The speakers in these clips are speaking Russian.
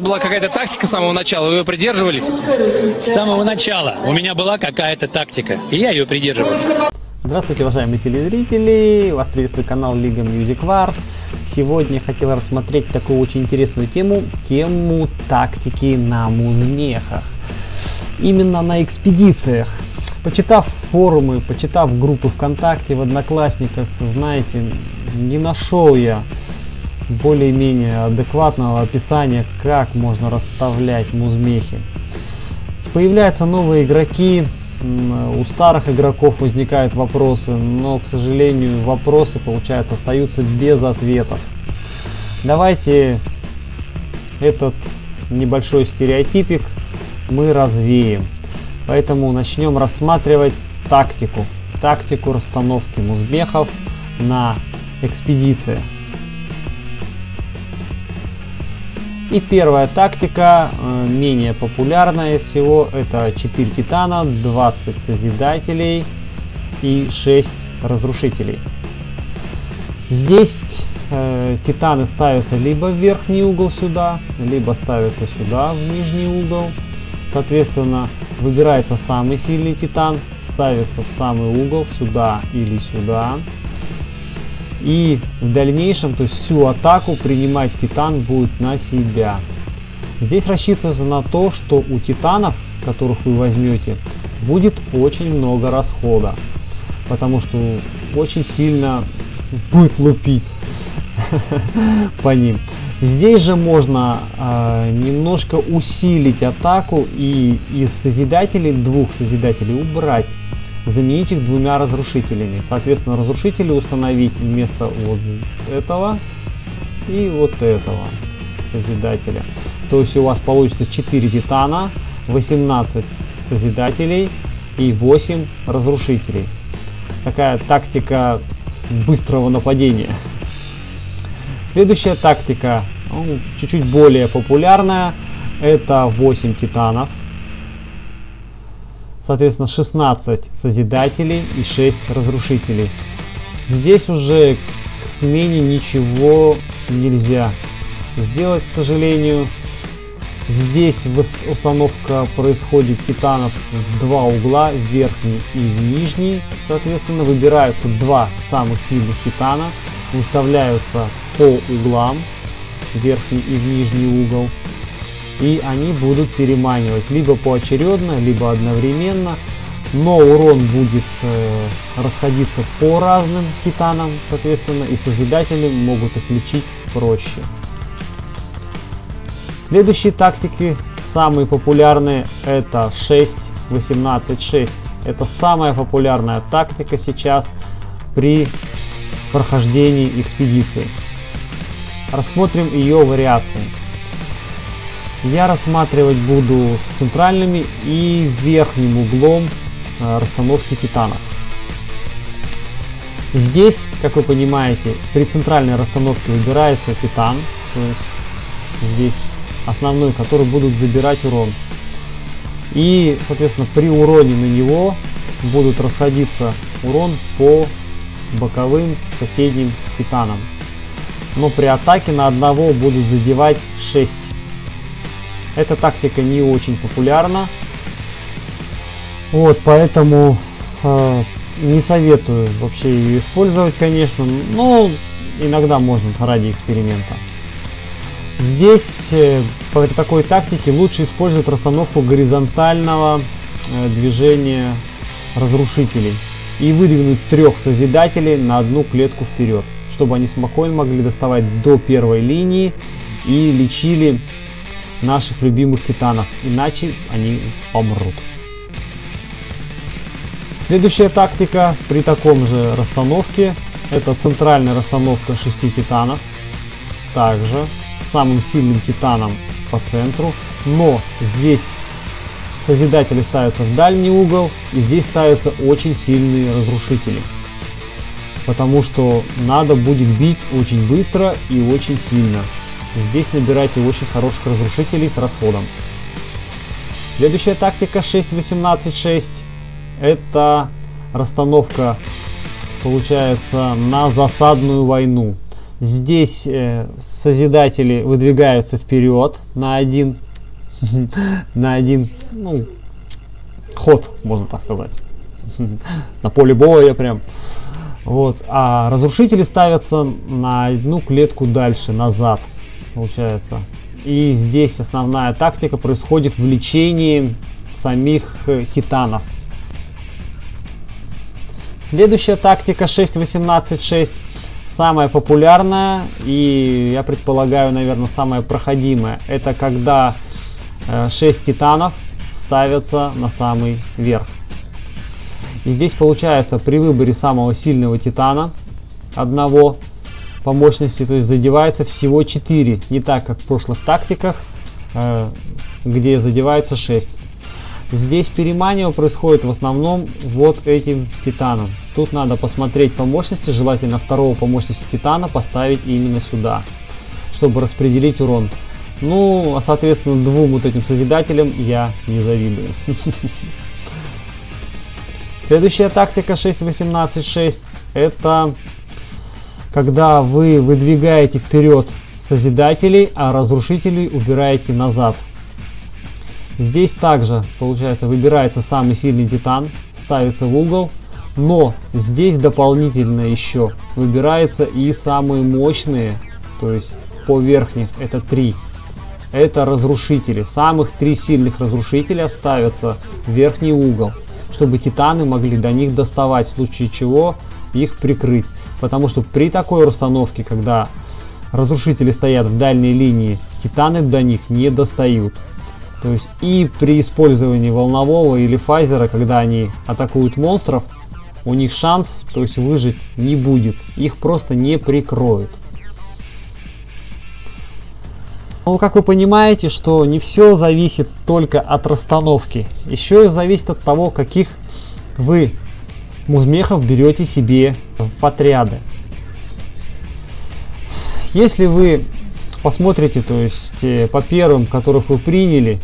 вас была какая-то тактика с самого начала, вы ее придерживались? С самого начала у меня была какая-то тактика, и я ее придерживался. Здравствуйте, уважаемые телезрители! Вас приветствует канал Лига Music Wars. Сегодня я хотел рассмотреть такую очень интересную тему, тему тактики на музмехах. Именно на экспедициях. Почитав форумы, почитав группы ВКонтакте, в Одноклассниках, знаете, не нашел я более-менее адекватного описания, как можно расставлять музмехи. Появляются новые игроки, у старых игроков возникают вопросы, но, к сожалению, вопросы, получается, остаются без ответов. Давайте этот небольшой стереотипик мы развеем. Поэтому начнем рассматривать тактику. Тактику расстановки музбехов на экспедиции. И первая тактика, э, менее популярная из всего, это 4 титана, 20 созидателей и 6 разрушителей. Здесь э, титаны ставятся либо в верхний угол сюда, либо ставятся сюда, в нижний угол. Соответственно, выбирается самый сильный титан, ставится в самый угол, сюда или сюда. И в дальнейшем, то есть всю атаку принимать титан будет на себя. Здесь рассчитывается на то, что у титанов, которых вы возьмете, будет очень много расхода. Потому что очень сильно будет лупить по ним. Здесь же можно э, немножко усилить атаку и из созидателей, двух созидателей убрать заменить их двумя разрушителями. Соответственно, разрушители установить вместо вот этого и вот этого созидателя. То есть у вас получится 4 титана, 18 созидателей и 8 разрушителей. Такая тактика быстрого нападения. Следующая тактика, ну, чуть-чуть более популярная, это 8 титанов соответственно 16 созидателей и 6 разрушителей. Здесь уже к смене ничего нельзя сделать, к сожалению. Здесь установка происходит титанов в два угла, в верхний и в нижний. Соответственно, выбираются два самых сильных титана, выставляются по углам, верхний и в нижний угол и они будут переманивать либо поочередно, либо одновременно, но урон будет э, расходиться по разным титанам, соответственно, и Созидатели могут их лечить проще. Следующие тактики, самые популярные, это 6-18-6. Это самая популярная тактика сейчас при прохождении экспедиции. Рассмотрим ее вариации я рассматривать буду с центральными и верхним углом э, расстановки титанов. Здесь, как вы понимаете, при центральной расстановке выбирается титан, то есть здесь основной, который будут забирать урон. И, соответственно, при уроне на него будут расходиться урон по боковым соседним титанам. Но при атаке на одного будут задевать 6 эта тактика не очень популярна. Вот, поэтому э, не советую вообще ее использовать, конечно, но иногда можно ради эксперимента. Здесь э, по такой тактике лучше использовать расстановку горизонтального э, движения разрушителей и выдвинуть трех созидателей на одну клетку вперед, чтобы они спокойно могли доставать до первой линии и лечили наших любимых титанов, иначе они помрут. Следующая тактика при таком же расстановке это центральная расстановка 6 титанов. Также с самым сильным титаном по центру. Но здесь Созидатели ставятся в дальний угол. И здесь ставятся очень сильные разрушители. Потому что надо будет бить очень быстро и очень сильно. Здесь набирайте очень хороших разрушителей с расходом. Следующая тактика 6-18-6 это расстановка получается на засадную войну. Здесь э, созидатели выдвигаются вперед на один, на один ну, ход, можно так сказать. на поле боя прям. Вот. А разрушители ставятся на одну клетку дальше, назад, получается. И здесь основная тактика происходит в лечении самих э, титанов. Следующая тактика 6-18-6 самая популярная и я предполагаю, наверное, самая проходимая. Это когда э, 6 титанов ставятся на самый верх. И здесь получается при выборе самого сильного титана, одного по мощности, то есть задевается всего 4, не так как в прошлых тактиках, э, где задевается 6. Здесь переманивание происходит в основном вот этим титаном. Тут надо посмотреть по мощности, желательно второго по мощности титана поставить именно сюда, чтобы распределить урон. Ну, а соответственно двум вот этим созидателям я не завидую. Следующая тактика 6-18-6 это когда вы выдвигаете вперед созидателей, а разрушителей убираете назад. Здесь также, получается, выбирается самый сильный титан, ставится в угол, но здесь дополнительно еще выбирается и самые мощные, то есть по верхних, это три. Это разрушители. Самых три сильных разрушителя ставятся в верхний угол чтобы титаны могли до них доставать, в случае чего их прикрыть. Потому что при такой расстановке, когда разрушители стоят в дальней линии, титаны до них не достают. То есть и при использовании волнового или фазера, когда они атакуют монстров, у них шанс, то есть выжить не будет. Их просто не прикроют. Ну, как вы понимаете, что не все зависит только от расстановки. Еще и зависит от того, каких вы музмехов берете себе в отряды. Если вы посмотрите, то есть э, по первым, которых вы приняли,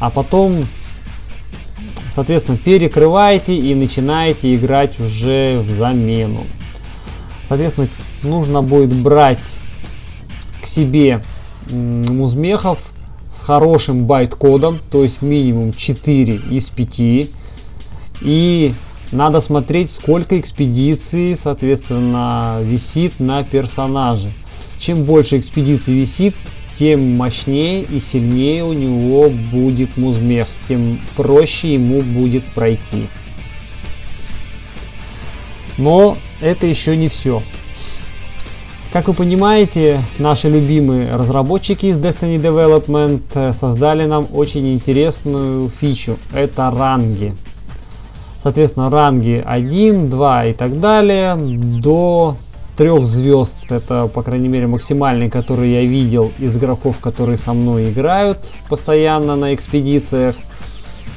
а потом, соответственно, перекрываете и начинаете играть уже в замену. Соответственно, нужно будет брать к себе музмехов с хорошим байт-кодом, то есть минимум 4 из 5. И надо смотреть, сколько экспедиций, соответственно, висит на персонаже. Чем больше экспедиций висит, тем мощнее и сильнее у него будет музмех, тем проще ему будет пройти. Но это еще не все. Как вы понимаете, наши любимые разработчики из Destiny Development э, создали нам очень интересную фичу. Это ранги. Соответственно, ранги 1, 2 и так далее до трех звезд. Это, по крайней мере, максимальный, который я видел из игроков, которые со мной играют постоянно на экспедициях.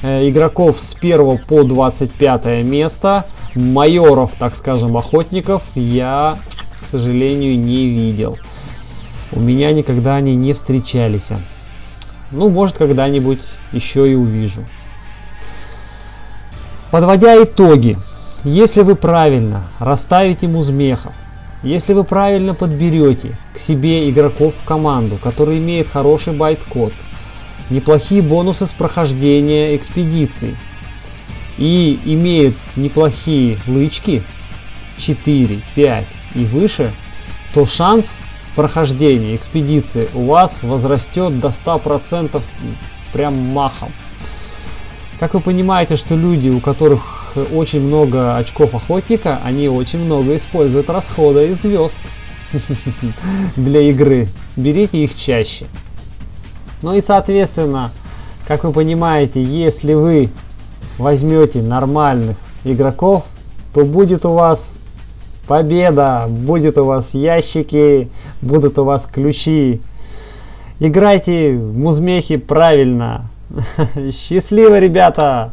Э, игроков с 1 по 25 место. Майоров, так скажем, охотников я к сожалению, не видел. У меня никогда они не встречались. Ну, может, когда-нибудь еще и увижу. Подводя итоги, если вы правильно расставите музмехов, если вы правильно подберете к себе игроков в команду, который имеет хороший байт-код, неплохие бонусы с прохождения экспедиций и имеет неплохие лычки 4, 5 и выше, то шанс прохождения экспедиции у вас возрастет до 100% прям махом. Как вы понимаете, что люди, у которых очень много очков охотника, они очень много используют расхода и звезд для игры. Берите их чаще. Ну и соответственно, как вы понимаете, если вы возьмете нормальных игроков, то будет у вас Победа! Будет у вас ящики, будут у вас ключи. Играйте в музмехи правильно. Счастливо, ребята!